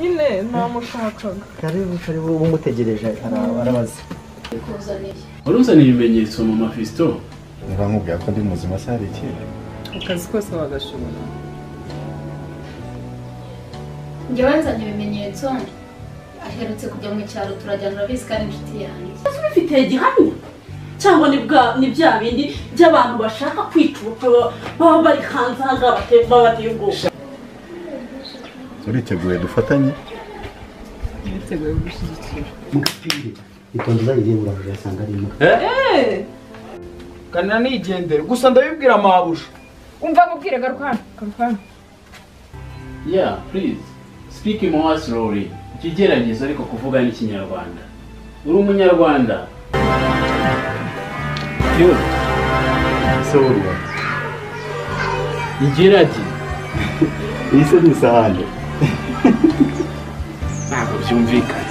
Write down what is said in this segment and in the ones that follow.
nyine namushakaga karibu karibu uba umutegereje ara- arabaza waruzaniye ibimenyetso mu mafisito niba nkubwira ko ndi muzima se hari ikindi akazi kose wagashobora. Njyewe nzanye ibimenyetso. Aherutse kujya mu cyaro turajyana urabizi ari inshuti yanjye. Bifite gihamya cyangwa ni bwa ni bya bindi by'abantu bashaka kwica ubukwe baba- bari hanze aha ngaha bate- baba bateye ubwoba? Uriteguye dufatanye. Biteguye gushyigikira. Itonde uzayiriye urahuje asanga ari imbwa kanira nigendere. Gusa ndabibwira mabuja umva nkubwire garuka hano garuka hano yeah please. Speak more slowly. Ikigerageza ariko kuvuga n'ikinyarwanda uri umunyarwanda. Yo. Ese wuriya igerage iyi se ni isahane ntabwo byumvikana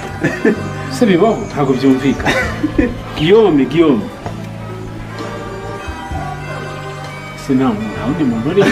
se bibaho ntabwo byumvikana giyome giyome se nta wundi muntu uri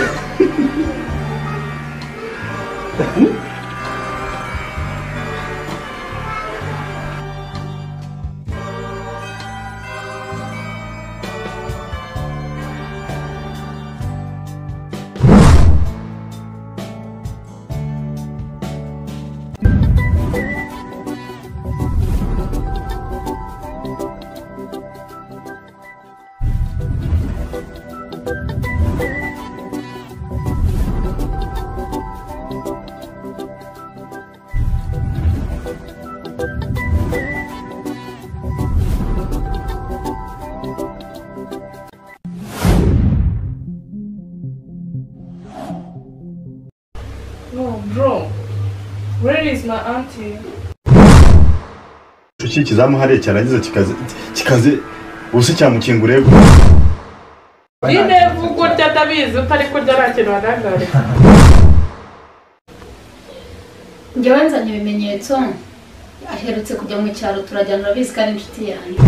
iki kizamuhariye cyarangiza kikaze kikaze ubusa cyamukingura ego nyine vuga utari kurya nta kintu wagaragara njyewe nzanye ibimenyetso. Aherutse kujya mu cyaro turajyana urabizi ko ari inshuti yanjye.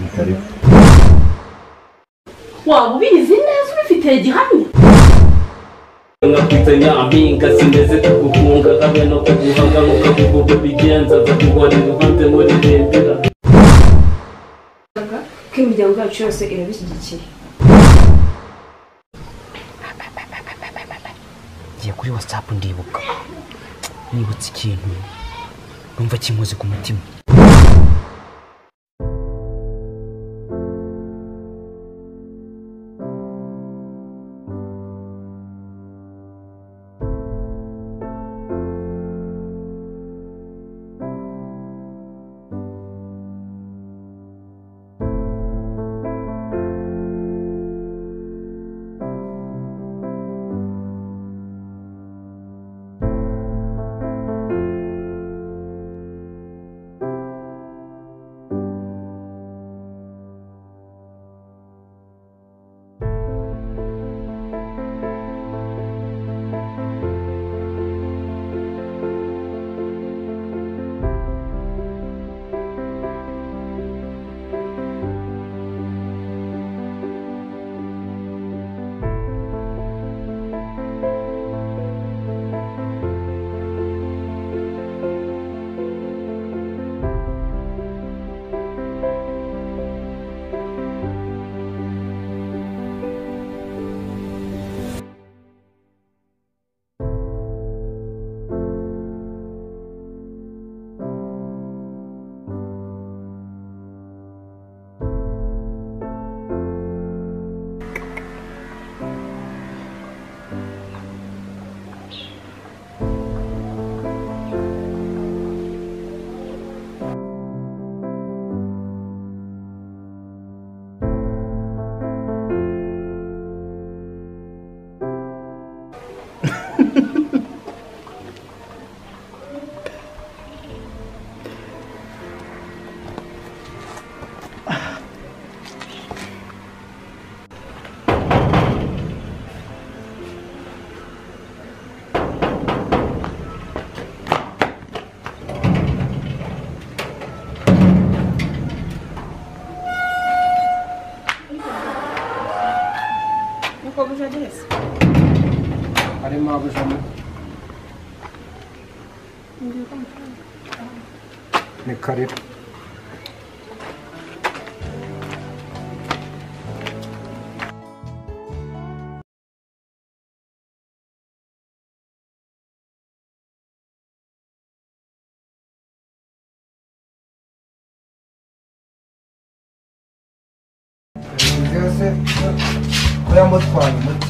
Ni karibu. Waba ubizi neza ubifitiye gihamya? Nkakita nyampinga sineze kugukunga hamwe no kuguhanga nk'uko uko bigenza nzakuhora iruhande muririmbira ko imiryango yacu yose irabishyigikiye ngiye kuri watsapu ndibuka? Nibutse ikintu numva kinkoze ku mutima it is. अरे माँ के सामने निखरे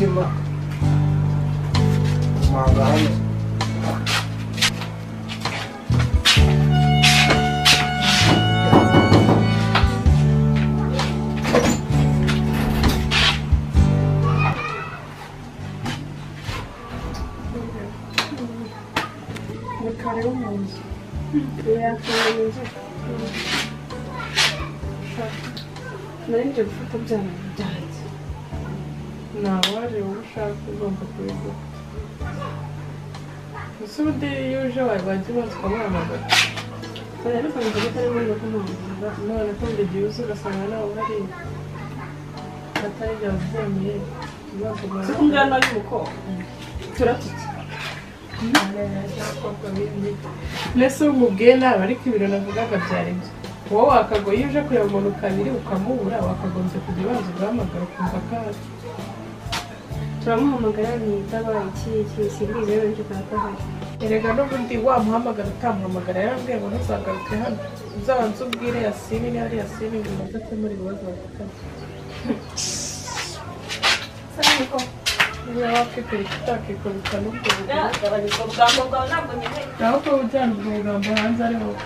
yamutwaye umutima mwagahano ni kare wo mu nzu yafunga inzu nari nje gufata byana byanjye kubigura ese ubundi iyo uje wajya ubanza ukamuhamagara kare ariko nzi ko atari ngombwa kumuhamagara none ko buri gihe uza ugasanga nawe uhari atari bya byemeye ubanza si ko umwana y'umukobwa turatike mbese umubwiye nabi ariko ibintu navugaga byari byo wowe wakagoye iyo uje kureba umuntu kabiri ukamubura wakagombye kujya ubanza ugahamagara ukumva ko ahari turamuhamagara ntiyitaba iki iki simbizi rero ni cyo karatahari erega n'ubundi wamuhamagara utamuhamagara yarambwiye ngo ntuzagaruke hano uzabanze ubwire yasini niba ari yasini ngo umaze akemura ibibazo bafitanye niba wakikubita utakikubita n'ubwo bwawe ntabwo nkeneye naho ko ujyana ubwo bugambo hanze ari wowe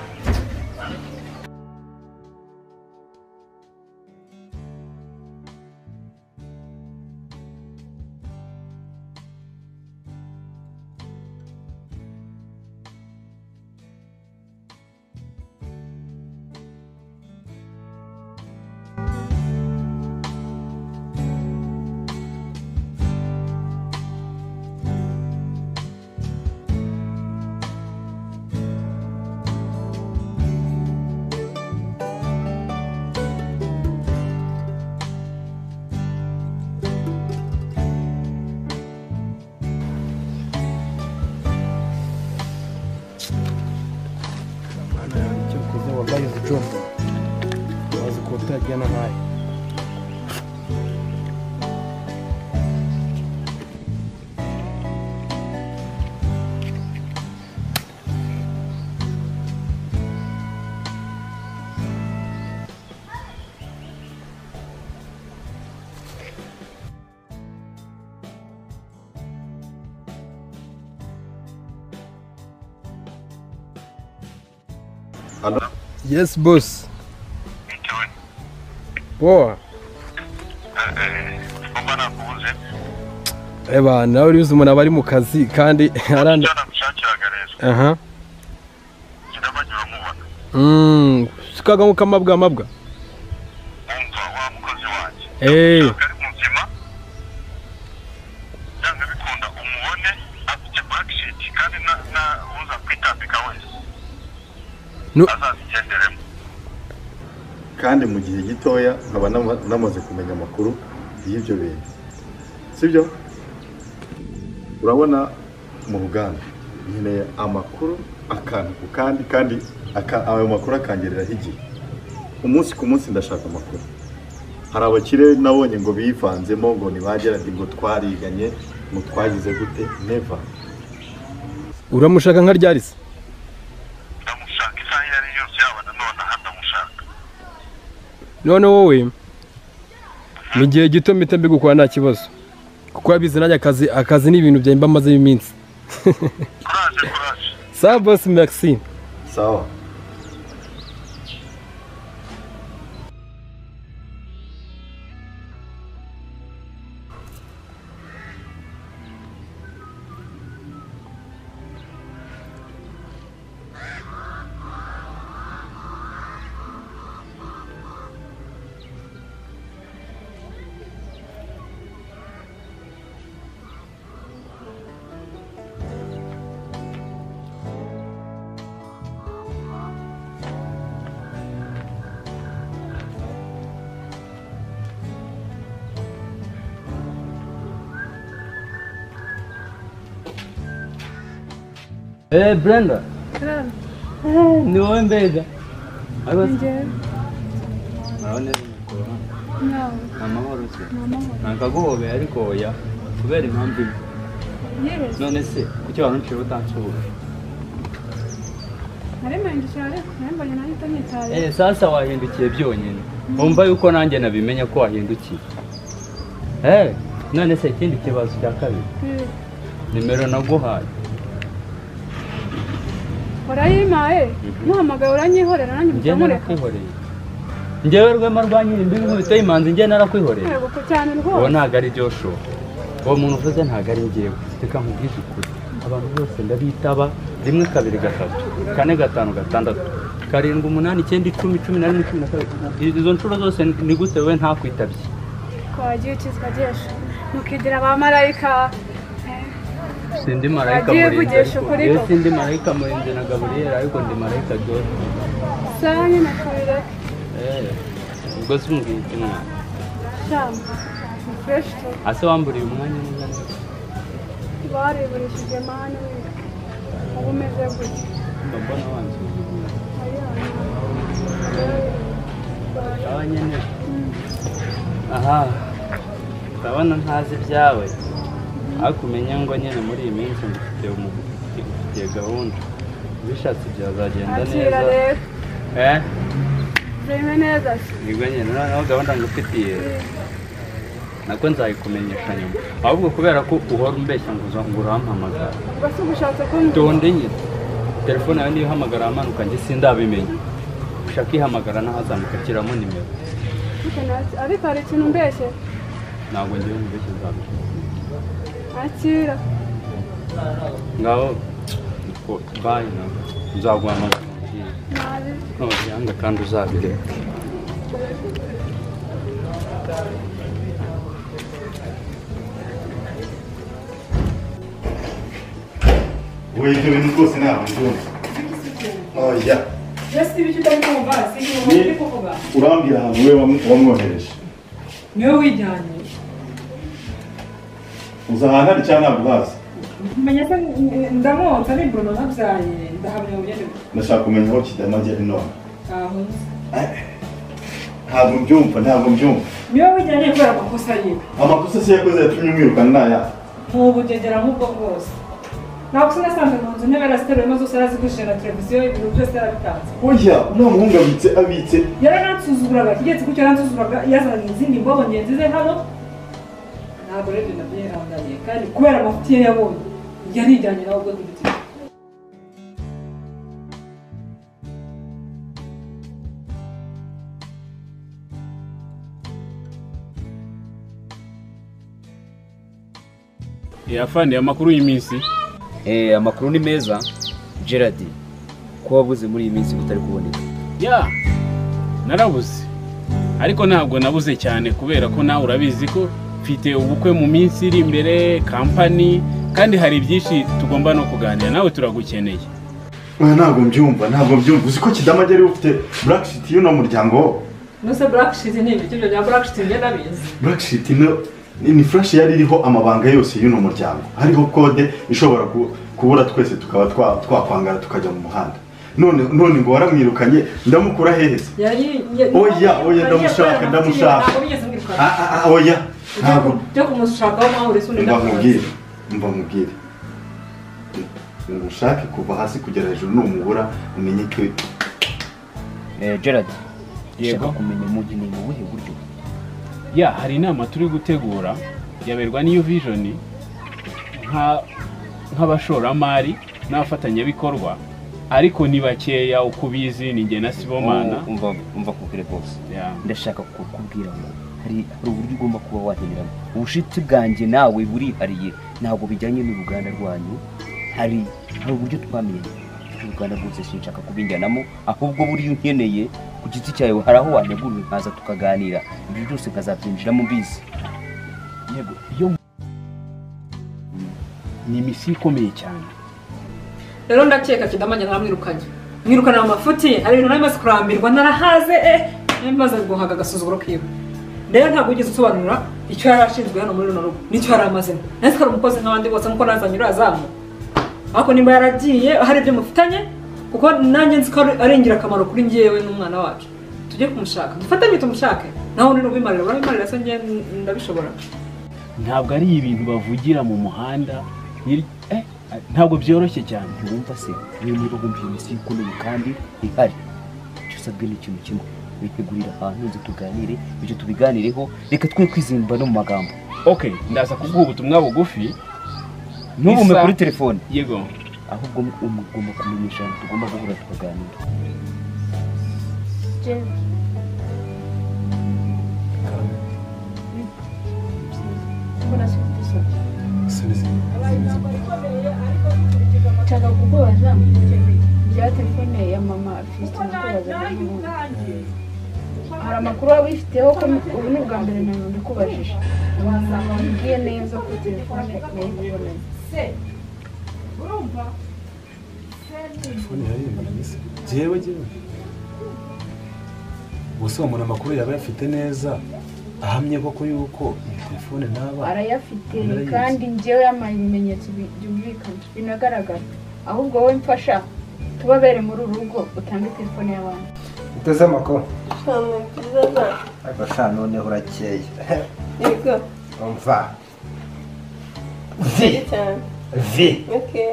yes boss. Poa eba nawe urizi umuntu aba ari mu kazi kandi aranda aha. Mm sikaga mu kamabwa mabwa. Wumva wa mukozi wanjye eh. Byanga bikunda umubone afite blackshit kandi na na uza kwitambika wese. No. azazigenderemo kandi mu gihe gitoya nkaba nama- namaze kumenya amakuru y'ibyo bintu. Sibyo? Urabona mu ruganda nkeneye amakuru akantu ku kandi kandi aka- ayo makuru akangereraho igihe. Umunsi ku munsi ndashaka amakuru. Hari abakire nabonye ngo bivanzemo ngo ntibagerade ngo twariganye ngo twagize gute? Neva uramushaka nka ryarisi ndamushaka isaha iyo ari yo yose yaba na none aha ndamushaka none wowe mu gihe gito mpita mbigukora nta kibazo. Kuko wabizi nanjye akazi akazi ni ibintu byanjye mba mazemo iminsi sawa boss merci sawa. Eh, Brenda. Karara. Eh, ni wowe mbega. Amahoro se. Nakaguhobeye ariko oya kubera impamvu imwe. None se kuki waruncira utansura? Eh, sasa wahindukiye byonyine. Wumva yuko nanjye nabimenye ko wahindukiye. Eh, none se ikindi kibazo cya kabiri. Nimero naguhaye. Warayimpaye. Muhamagaye uranyihorera nanjye narakwihoreye. Njyewe rwema rwa nyir'imbi nkubito y'imanzi njye narakwihoreye. Uwo ntabwo ari Joshua uwo muntu uvuze ntabwo ari njyewe reka nkubwize ukuri abantu bose ndabitaba rimwe kabiri gatatu kane gatanu gatandatu karindwi umunani icyenda icumi cumi na rimwe cumi na kabiri izo nshuro zose ni gute wowe ntakwitabye Twagiye ukizwa jesha. Nukigira abamarayika. Sindi marayika murinzi koko. sindi marayika murinzi na gaburiyeli ariko ndi marayika Joshua Sawa nyine kabireka. Eh, ubwo si umbwiye iki mwana ase wamburiye umwanya neza? Neza Bariburishije mani. Ubu umeze gutya. mbona wansuzuguye Ayana. aba nyine aha. Ntazi ibyawe. Ariko umenye ngo nyine muri iyi minsi ngufitiye gahunda. Bishatse byazagenda neza. Eh? Neza. Nibwo nyine noneho gahunda ngufitiye. Nako nzayikumenyesha nyuma. Ahubwo kubera ko uhora umbeshya ngo kumbwira. tonde nyine telefone yawe niyo ihamagara amanuka njye sindabimenya. Ushaka ihamagara n'ahazamuka kiramo nimero. Ariko hari ikintu mbeshye. ntabwo ngewe mubeshya nzabikora Akira. ngaho bayi na nzaguhamagara Nabi. ntubyanga kandi uzabireba wowe ibyo bintu rwose ntabwo mbyumva oya urambwira ahantu we wamwohereje ni we wijyanye uza ahantu ari cyangwa ntabwo uhazi menya se ndamwonsa ni Bruno nabyaye ndahamya ubugeni ndashaka kumenya aho kidama agera none. Nzi ntabwo mbyumva ntabwo mbyumva. Niwe wijyanye kubera amakosa yiwe amakosa se yakoze yatumye umwirukana ni ayahe ntubugegera nk'ubwo bwose. Ntabwo nasanze mu nzu intebe yaraziteruyemo zose yarazigurishije na televiziyo ibintu byose yarabitanze oya nta muhungu abitse abitse. Yaranansuzuguraga kigenze kucyo yaransuzuguraga yazanye izindi mbobo ngenzi ze hano. Ntabwo rero na byo yarangariye kandi kubera amafuti ye yabonye yarijyanye nawe ubwo ntibiti yafaniye amakuru y'iminsi. Eh, amakuru ni meza gerard. Ko wabuze muri iyi minsi utari kuboneka? Ya narabuze. Ariko ntabwo nabuze cyane kubera ko nawe urabizi ko mfite ubukwe mu minsi iri imbere kampani kandi hari byinshi tugomba no kuganira. Nawe turagukeneye. Ntabwo mbyumva ntabwo mbyumva. Uzi ko kidama agera ufite black sheet y'uno muryango? Wo nuse black sheet ni ibiti byo? Bya black sheet njye nabizi black sheet no ni ni flash yari iriho amabanga yose y'uno muryango. Hariho kode ishobora ku- kubura twese tukaba twa- twakwangara tukajya mu muhanda. None none ngo waramwirukanye ndamukura hehe se? Yari oya oya ndamushaka ndamushaka. Ah, ah, ah, oya. Ntabwo byo kumushakaho mwahura isundi mba mubwire mba mubwire umushake kuva hasi kugera hejuru numubura umenye ko Eh, gerard. Ushaka kumenya umugeni mu buhe buryo? Ya hari inama turi gutegura. Yaberwa n'iyo vision. Nka- nk'abashoramari n'abafatanyabikorwa. Ariko ni bakeya uko ubizi ni njye na sibomana. Oh, umva umva kubwire bose ndashaka kukubwira ngo hari uburyo ugomba kuba wahimiramo ubushitsi bwanjye nawe burihariye. Ntabwo bijyanye n'uruganda rwanyu hari hari uburyo twamenye. Uruganda rwose sinshaka kubinjyanamo ahubwo buriya unkeneye ku giti cyawe hari aho wanegurira nkaza tukaganira. Ibyo byose nkazabyinjiramo mbizi. Yego iyo ni imisi ikomeye cyane. Rero ndakeka kidamanya ntaramwirukanye. Mwirukana mu mafuti hari ibintu nari maze kurambirwa narahaze eh. Nari maze guhaga agasuzuguro kiwe. Rero ntabwo wigeze usobanura icyo yari ashinzwe hano muri runo rugo n'icyo yari amazemo ko ari umukozi nk'abandi bose nk'uko nazanye uriya zamu ariko niba yaragiye hari ibyo mufitanye kuko nanjye nzi ko ari- ingirakamaro kuri njyewe n'umwana wacu tujye kumushaka dufatanye tumushake naho undi nubimarira urabimarira se njye ndabishobora ntabwo ari ibintu bavugira mu muhanda ntabwo byoroshye cyane ntiwumva se niyo niba wumva iyo misi ikomeye kandi ihari icyo usabwe ni ikintu kimwe witegurira ahantu nzi tuganire ibyo tubiganireho reka twe kwizimba no mu magambo. Ok ndaza kuguha ubutumwa bugufi. Ntubume kuri telefone. Yego. Ahubwo um- ugomba kumenyesha ahantu tugomba guhura tukaganira. Nshaka kukubaza. Bya telefone ya mama fisite nakubaza hari amakuru waba uyifiteho ko ubu ni ubwa mbere nawe ndikubajije. Wambwiye neza ko telefone nayikubonanye telefone yarimbana se jewe jewe. Gusa uwo muntu amakuru yaba ayafite neza ahamye koko yuko iyi telefone naba arayafite kandi njyewe yamaye ibimenyetso bi- byumvikana binagaragara. Ahubwo wowe mfasha tubabere muri uru rugo utange telefone y'abantu uteze amakuru cyane byiza da ariko sha noneho urakeye yego umva cyane vi. Okay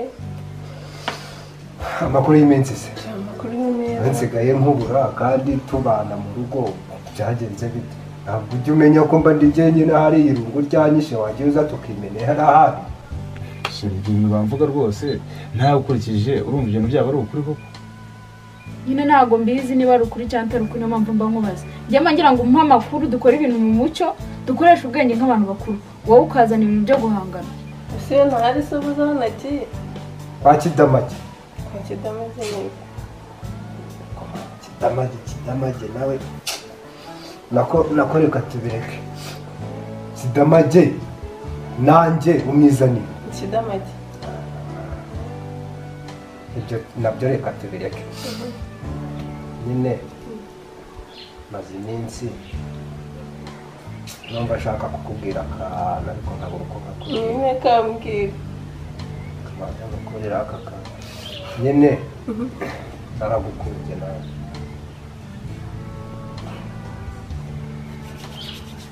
amakuru y'iminsi se amakuru ni meza nsigaye nkubura kandi tubana mu rugo byagenze bite ntabwo ujya umenya ko mba ndi jyenyine hari irungu ryanyishe wajya uza tukimenera ahandi ibintu bamvuga rwose ntawe ukurikije urumva ibintu byaba ari ukuri koko nyine ntabwo mbizi niba ari ukuri cyangwa atari ukuri niyo mpamvu mba nkubaza njyama ngira ngo umuhe amakuru dukore ibintu mu mucyo dukoreshe ubwenge nk'abantu bakuru. Wowe ukazana ibintu byo guhangana. Ese iyo ntahari se ubuze aho nagiye kwa kidamage kwa kidamaze neza kidamage kidamage nawe. Nako nako reka tubireke. Kidamage nanjye umwizaniye kidamage. Ibyo na byo reka tubireke. Nyine maze iminsi numva ashaka kukubwira akantu ariko nkabura uko kakubwira nyine kambwira. Kabanza gukorera aka kantu. Nyine naragukunze nawe.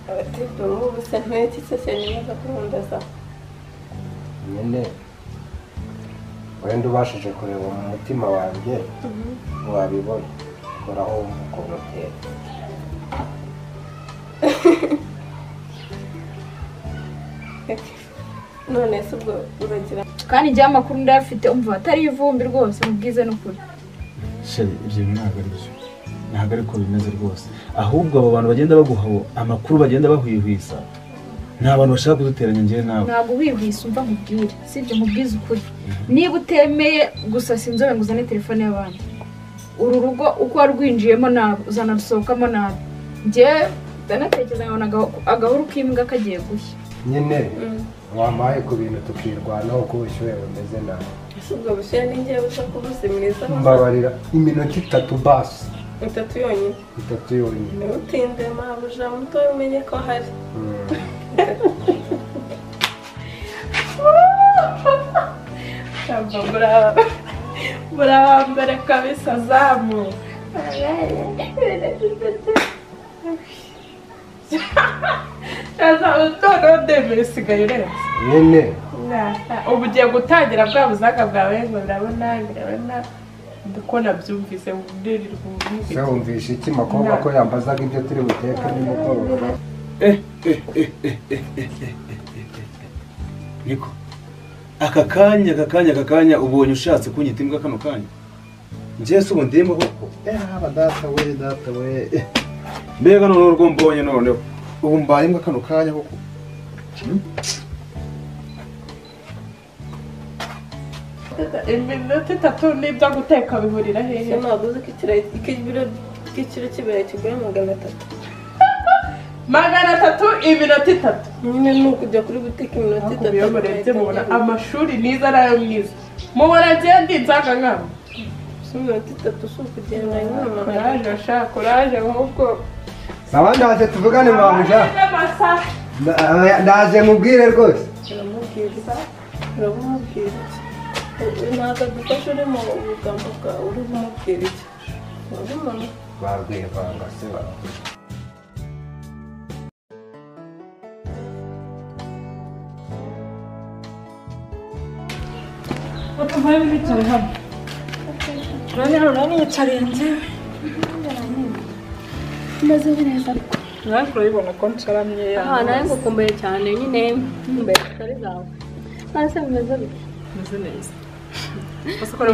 Abatepe nk'ubu se ntwete se se nyine gahunda za? Nyine wenda ubashije kureba mu mutima wanjye wabibona. Ukuntu utera none se ubwo uragira kandi njyewe amakuru ndayafite umva atari ivumbi rwose mu bwiza n'ukuri sheri ibyo ntabwo ari byo ntabwo ariko bimeze rwose ahubwo abo bantu bagenda baguha amakuru bagenda bahwihwisa ni abantu bashaka kuduteranya njyewe nawe ntabwo wihwisa umva nkubwire sibyo nkubwize ukuri niba utemeye gusa sinzobe ngo uzane telefone y'abandi uru rugo uko warwinjiyemo nabi uzanarusohokamo nabi njyewe ndanatekereza nkabona agahu- agahuru k'imbwa kagiye gushya. Nyine wampaye ku bintu tukirwanaho ko ubushyuhe bumeze nabi. Ese ubwo bushyuhe ni njyewe uza kubusimiriza mbabarira iminota itatu basi itatu yonyine. Itatu yonyine. Ntutinde mabuja muto umenye ko hari murabambere kabisa zamu noneho ndemera usigaye urenze nyine ubu ugiye gutangira bwa buzaga bwawe ngo birabona birabona ko nabyumvise ndirirwa se ubumvise wumvisha iki makobwa ko yambazaga ibyo turi buteke nimugoroba niko aka kanya aka kanya aka kanya ubonye ushatse kunyita imbwa kano kanya. Njyewe se ubu ndimo koko? Yaba data we data we. Mbega noneho urwo mbonye noneho. Ubu mbaye imbwa kano kanya koko? Iminota itatu n'ibyo guteka bihurira hehe? Ntabwo uzi ko ikiro ikiro ikiro cy'ibirayi kigura magana atatu. Magana atatu iminota itatu nyine ni ukujya kuri butike iminota itatu iyo murebye mubona amashuri niza na yo mwiza. Mubona agenda inzaga nkabo si iminota itatu si ukugenda nyine kuraje sha kuraje ahubwo sawa ndaje tuvugane amasaha Nda- ndaje mubwire rwose. Uramubwiriza uramubwira ntabwo adufasha uri mu bugambo bwawe uri kumubwira iki undi muntu barwivanga se bawe batuvaye bicaye hano urabona hano yicariye njyewe umeze neza ariko nawe urabibona ko ncaramye aha nawe ngukumbuye cyane nyine mbere tutari zawe hasi bimeze bite meze neza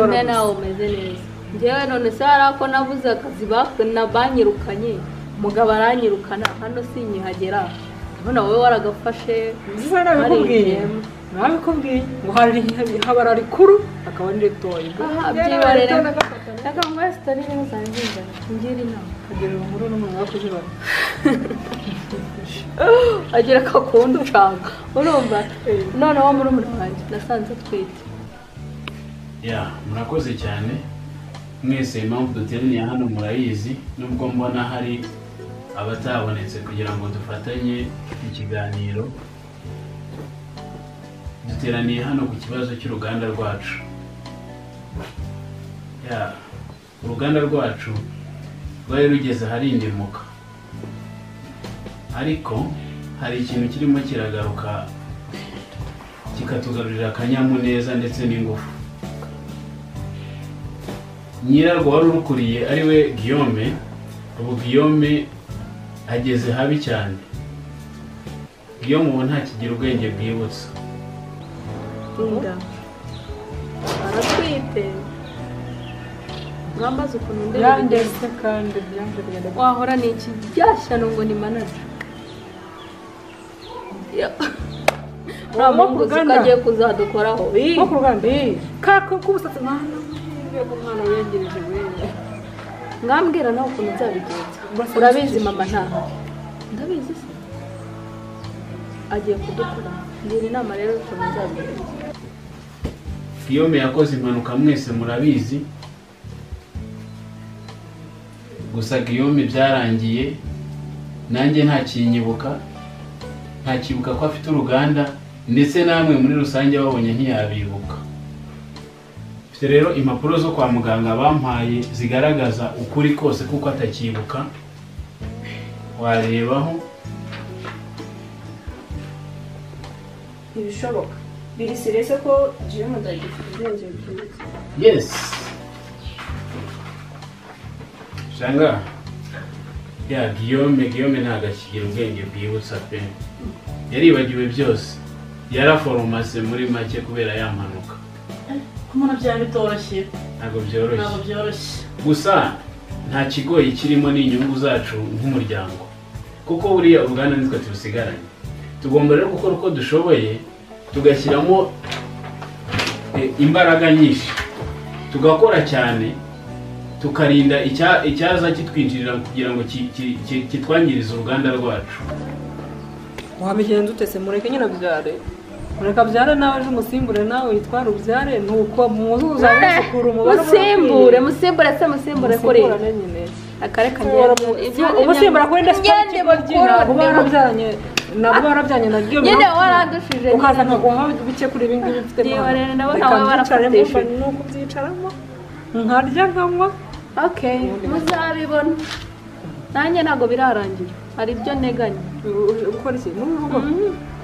nyine nawe umeze neza njyewe none se hari ako nabuze akazi banyirukanye umugabo aranyirukana hano sinyihagera urabona wowe waragafashe nziza nabikubwiye nabikubwiye ngo hari habara rikuru hakaba n'iritoya aha byibarere reka ngo wese utari neza nziza ngira inama kagira inkuru n'umuntu wakuzibara agira akakundi ushaka. Urumva? Noneho muri wanjye. Nasanze atwite ya murakoze cyane. Mwese impamvu duteraniye hano murayizi nubwo mbona hari abatabonetse kugira ngo dufatanye ikiganiro. Duteraniye hano ku kibazo cy'uruganda rwacu. Uruganda rwacu rwari rugeze aharindimuka ariko hari ikintu kirimo kiragaruka kikatugarurira akanyamuneza ndetse n'ingufu. Nyirarwo wari urukuriye ari we guillaume. Ubu guillaume ageze habi cyane. Guillaume ubu ntakigira ubwenge bwibutsa. Inda aratwite mwambaza ukuntu ndeba yandese kandi wahora ni iki? Byashyano ngo ni manaje uriya munguzi ko agiye kuzadukoraho. Nko ku ruganda kako k'ubusatsi mwana. Mbega umwana wiyegereje wewe. Mwambwira nawe ukuntu nzabigenza. Urabizi mama ntahari ndabizi se. Agiye kudukora. Ngira inama rero ukuntu nzabigenza. Guillaume yakoze impanuka mwese murabizi. Gusa guillaume byarangiye nanjye ntakinyibuka. Ntakibuka ko afite uruganda ndetse namwe muri rusange babonye ntiyabibuka. Mfite rero impapuro zo kwa muganga bampaye zigaragaza ukuri kose kuko atakibuka. Warebaho? Ntibishoboka. Biri serese ko jimu ndagifite ubwenge bwiza yes. Shanga. Ya guillaume guillaume ntabwo akigira ubwenge bwibutsa pe. Yaribagiwe byose. Yaraforomase muri make kubera ya mpanuka. Kumuna byaba bitoroshye? Ntabwo ntabwo byoroshye. Byoroshye gusa nta kigoyi kirimo n'inyungu zacu nk'umuryango. Kuko buriya uruganda nitwe turusigaranye tugomba rero gukora uko dushoboye tugashyiramo eh, imbaraga nyinshi tugakora cyane tukarinda icya- icyaza kitwinjirira kugira ngo ki- ki- ki- kitwangirize uruganda rwacu wabigenza utese mureke nyine abyare mureka abyare nawe ejo umusimbure nawe witwara ubyare nuko muzuza musukura umubare musimbure musimbure se musimbure kuri Musimbure nyine akareka umusimbura kuri ndetse ntabwo barabyaranye nabwo barabyanye na byo nyine warandushije ukaza nkaguha bike kuri ibi ngibi mfite Yewe rero wowe mbyicaremo, warafatishije. ni ukubyicaramo nkarya nkanywa okay muzabibona nanjye ntabwo birarangira hari ibyo nteganya gukora iki muri uru rugo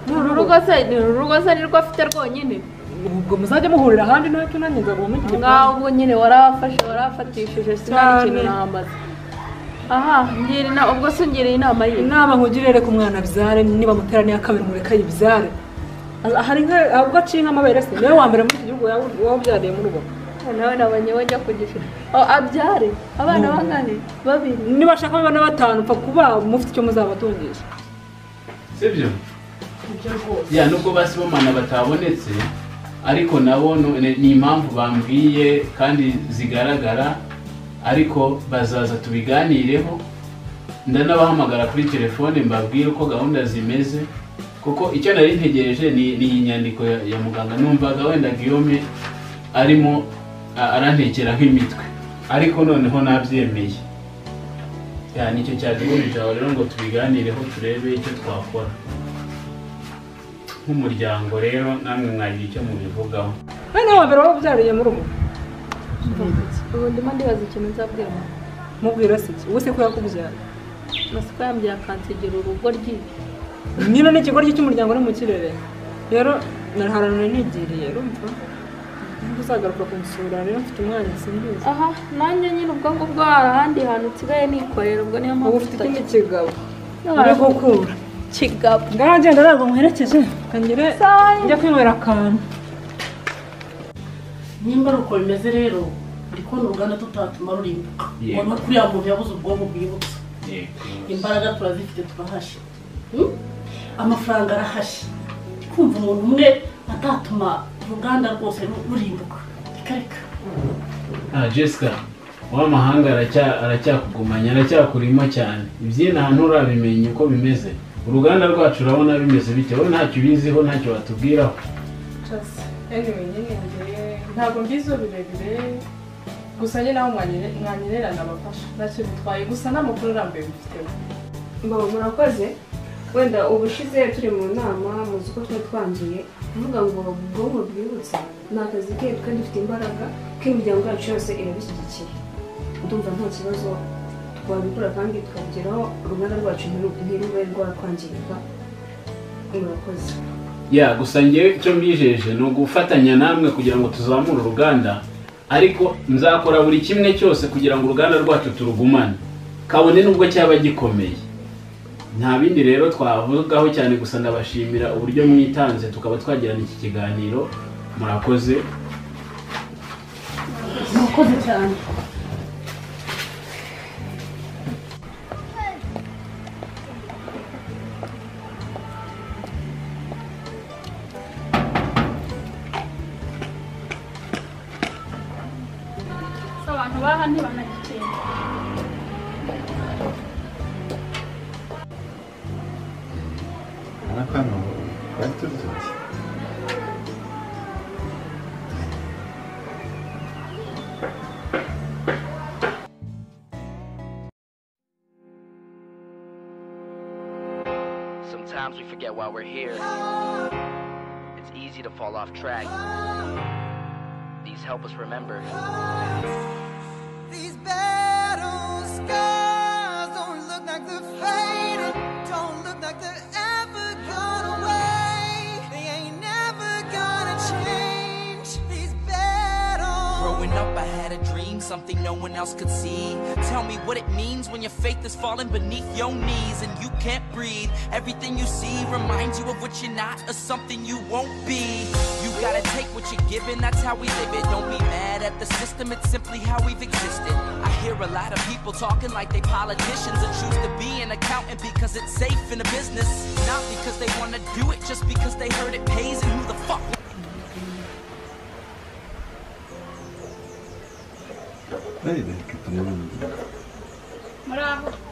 ni uru rugo se ni uru rugo se nirwo afite rwonyine ubwo muzajya muhurira ahandi nawe tunanye nzaguha ngaho ubwo nyine warafashe warafatishije sinari ikintu nambaza aha ngira inama ubwo se ungiriye inama ye? Inama nkugire reka umwana abyare niba muteraniye kabiri mureka yibyare hari nka ubwo aciye nk'amabere se. Niwe wa mbere muri iki gihugu wabyariye mu rugo nawe nabonye wajya kugisha abyare? Abana bangane? Babiri. Niba ashaka biba na batanu upfa kuba mufite icyo muzabatungisha. Sibyo? Ya nubwo basi bomana batabonetse ariko nabo ni impamvu bambwiye kandi zigaragara ariko bazaza tubiganireho. Ndanabahamagara kuri telefone mbabwire uko gahunda zimeze kuko icyo nari ntegereje ni ni iyi nyandiko ya, muganga. Numvaga wenda guillaume arimo arantekera nk'imitwe ariko noneho nabyemeye. Ya ni cyo cyaduhurije aho rero ngo tubiganireho turebe icyo twakora. Nk'umuryango rero namwe mwagira icyo mubivugaho. Niwe wa mbere wabyariye mu rugo ubu ndimo ndibaza ikintu nzabwira mama mubwira se iki ubu se ko yakubyara masiko yambwiye akansigira urugo ryiwe nyine ni ikigoryi cy'umuryango uri mu kirere rero naraharanira nigiriye urumva niba uzagaruka kunsura rero mfite umwanya simbizi aha nanjye nyine ubwo ngubwo hari ahandi hantu nsigaye nikorera ubwo niyo mpamvu ufite ikindi kigabo uri gukura kigabo ngaho genda ntabwo nkwerekeje kangire njya kwinywera akantu nimba ari uko bimeze rero ndi kubona uruganda tutatuma rurimbuka ubona kuriya muntu yabuze ubwonko bwibutsa imbaraga turazifite turahashye Hmm? amafaranga arahashye kumva umuntu umwe atatuma uruganda rwose ru- rurimbuka. Reka reka Ah, Jessica uw'amahanga aracya- aracyakugumanya aracyakurimo cyane. Iby'ino hantu urabimenye uko bimeze. Uruganda rwacu urabona bimeze bite wowe ntacyo ubiziho ntacyo watubwiraho. Ntabwo mbizo birebire. Gusa nyine aho mwanyere- mwanyerera nabafasha ntacyo bitwaye gusa n'amakuru arambuye mufiteho Mama murakoze? Wenda ubushize turi mu nama muzi ko twari twanzuye. Kuvuga ngo ubwonko bwibutsa ni akazi ke kandi dufite imbaraga k'imiryango yacu yose irabishyigikiye. Ndumva nta kibazo twabikora kandi tukabigeraho. Uruganda rwacu ntiru- ntirube rwakwangirika murakoze. Ya gusa ngewe icyo mbijeje ni ugufatanya namwe kugira ngo tuzamure uruganda. Ariko nzakora buri kimwe cyose kugira ngo uruganda rwacu turugumane. Kabone nubwo cyaba gikomeye. Nta bindi rero twavugaho cyane gusa ndabashimira uburyo mwitanze tukaba twagirana iki kiganiro. Murakoze. Murakoze cyane. Sometimes we're here. It's easy to fall off track. These help us remember. Falling beneath your knees and you can't breathe. Everything you see reminds you of what you're not or something you won't be. You gotta take what you're given, that's how we live it. Don't be mad at the system, it's simply how we've existed. I hear a lot of people talking like they politicians and choose to be an accountant because it's safe in a business. Not because they wanna do it, just because they heard it pays and who the fuck reka turebe muri aho uko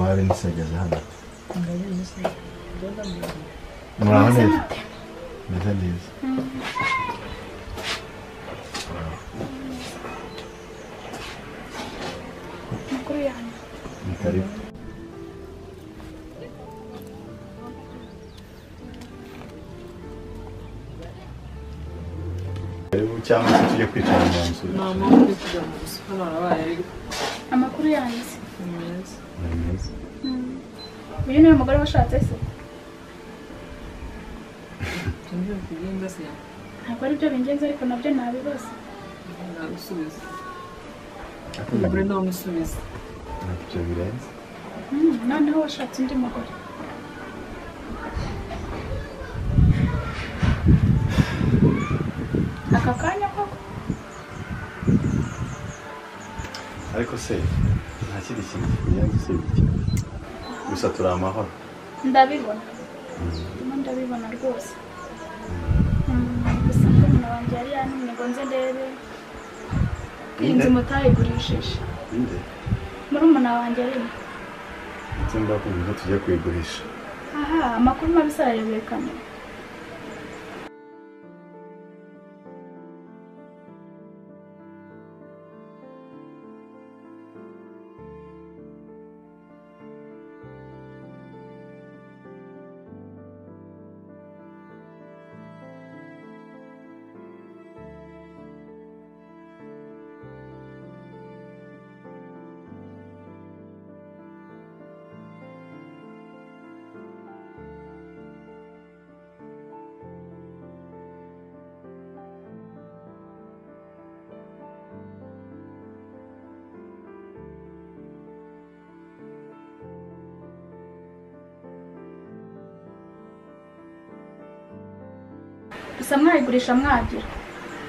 wabe nisageze hano muraho neza meze neza makuru yanjye ni karibu karibu cyangwa se tujye kwicara mu nzu nta mpamvu yo kujya mu nzu hano harabaye ariko amakuru yanjye meza Mm. uyu ni we mugore washatse se ntabwo ari byo bingenzi ariko na byo nabibaza nagusubiza umugore ntamusubiza ntacyo birenze noneho washatse undi mugore aka kanya koko ariko se nta kindi kintu kirenze usibye iki gusa turi amahoro ndabibona ndabibona rwose. Gusa murumuna wanjye yari yantumye ngo nze ndebe. Ko iyi nzu mutayigurishije. Murumuna wanjye ari ndetse ndakubwira ko tugiye kuyigurisha. Aha amakuru mabisi arayerekana gusa mwayigurisha mwagira.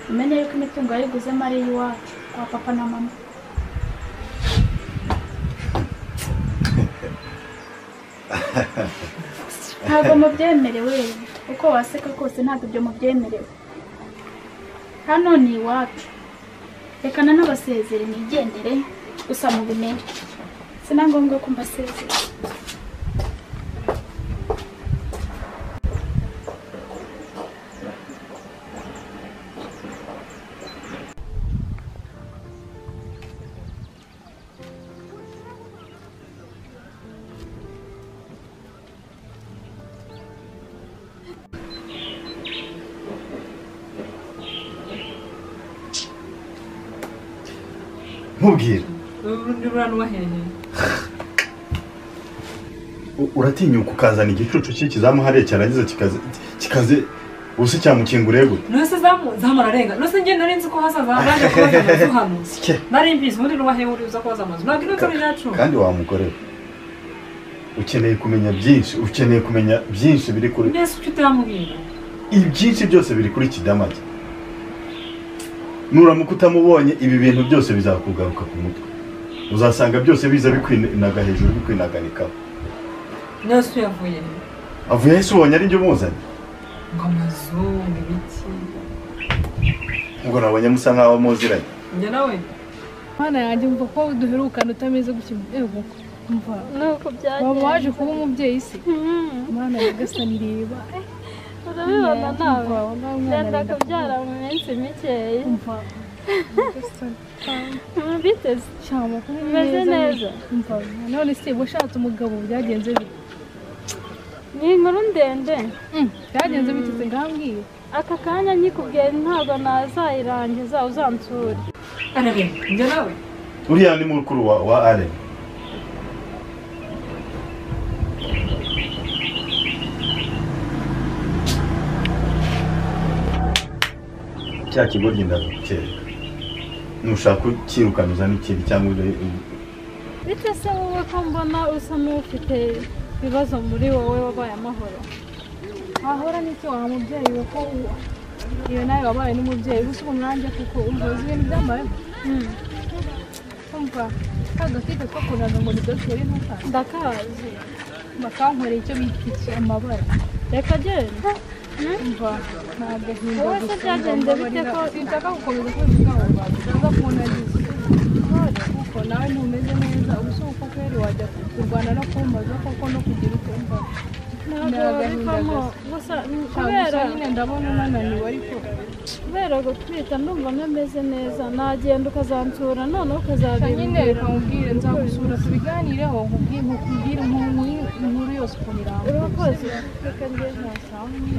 Umenye yuko imitungo yayiguzemo ari iy'iwacu kwa papa na mama. Ntabwo mubyemerewe uko waseka kose ntabwo ibyo mubyemerewe. Hano ni iwacu. Rekana n'abasezere nigendere gusa mubimenye si na ngombwa ko mbasezera. Uratinyuka ukazana igicucu cye kizamuhariye cyarangiza kikaze kikaze ubusa cyamukinguriye gute? Nose zamu zamu ararenga. Nose njye nari nzi ko hazaza baje kubaza amazu hano? Nari mbizi. Ubundi n'uwahehe uri uza kubaza amazu? Ntabwo ino nzara yacu. kandi wa mugore we ukeneye kumenya byinshi ukeneye kumenya byinshi biri kuri mbese icyo utamubwira? Ibyinshi byose biri kuri kidamage. Nuramuka utamubonye ibi bintu byose bizakugaruka ku mutwe. Uzasanga byose biza bikwinaga hejuru bikwinaganikaho. Nose uyavuye avuye hese ubonye ari njye umuzanye? Ngo amazu ngo ibiki ubwo nabonye musa nkaho muziranye. Njye nawe. Mana yanjye mva ko duherukana utameze gutya. Ego mva nuko byagenze. waba waje kuba umubyeyi se? Mana nyagasani reba urabibona nawe. wenda kubyara mu minsi mikeya umva biteze cyangwa kuri Umeze neza. umva none se washatse umugabo byagenze bite? Ni inkuru ndende. Byagenze bite se ngambwiye. Aka kanya nyikubwiye ntabwo nazayirangiza uzansure arebe njye nawe. Uriya ni mukuru wa, wa aren cya kigo genda gukereka nushaka ukirukana uzana ikindi cyangwa bite se wowe ko mbona usa n'ufite ibibazo muri wowe wabaye amahoro. Wahora n'iki wa mubyeyi we ko uwa iyo nawe wabaye n'umubyeyi gusa nanjye kuko umva uzi ibintu byambayeho umva ka gakite ko ngo ni dogiteri ntukazi ndakazi. Bakankorera icyo bita iki? Amabara. Reka genda. Umva ntabwo hinda Wowe se byagenze bite ko- sinshaka gukomeza kubivuga ngo bazaza kuko nawe ntumeze neza ubu si uko kweri wajya kurwana no kumbaza koko no kugira uko umva ntabwo bivamo gusa kubera kubera nyine ndabona unananiwe ariko kubera gutwita ndumva ntameze neza nagenda ukazansura noneho Gusa nyine reka nkubwire nzagusura tubiganireho nkubwire inkuru yose ukuntu irambuye urakoze reka nyine karame mabyo aho biri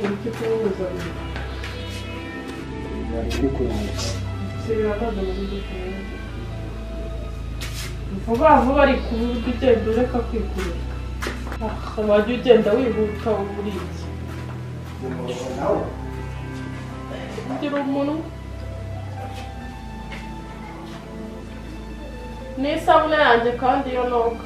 mu gice cy'ubuza siriradodo mu gice vuba vuba ari ku buryo ugenda ureka kwikurura Ah, wajya ugenda wihuta buri iki ugira umunwa n'isabune yanjye kandi yo noga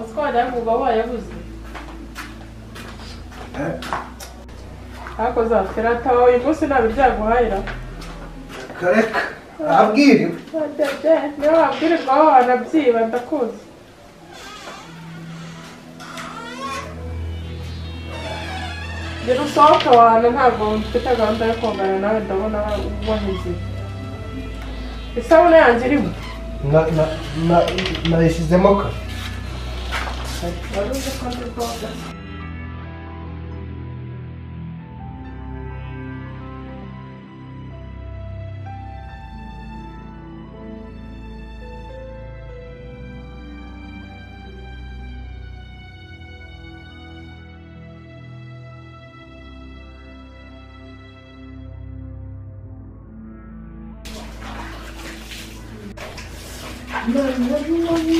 utwara yavuga wayabuze ariko zaterata wowe uyu munsi ntabwo byaguhahira kareka abwiriwe niyo wabwirirwa aho wanabyiba ndakuzi gira usohoke wana ntabwo mfite gahunda yo kongana nawe ndabona wahize isabune yanjye irimo Na- na- na- nayishyizemo kare wari uzi